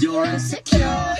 You're insecure.